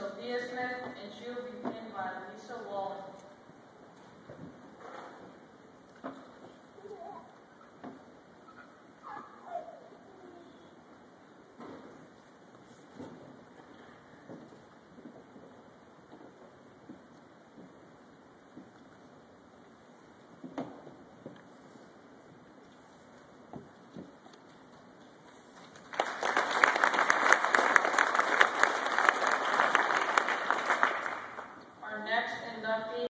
Sophia Smith, and she'll be pinned by Lisa